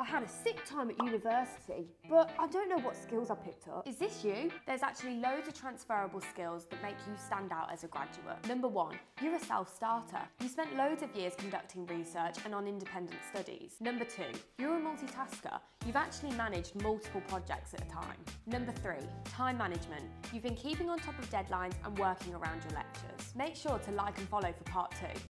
I had a sick time at university, but I don't know what skills I picked up. Is this you? There's actually loads of transferable skills that make you stand out as a graduate. Number one, you're a self-starter. You spent loads of years conducting research and on independent studies. Number two, you're a multitasker. You've actually managed multiple projects at a time. Number three, time management. You've been keeping on top of deadlines and working around your lectures. Make sure to like and follow for part two.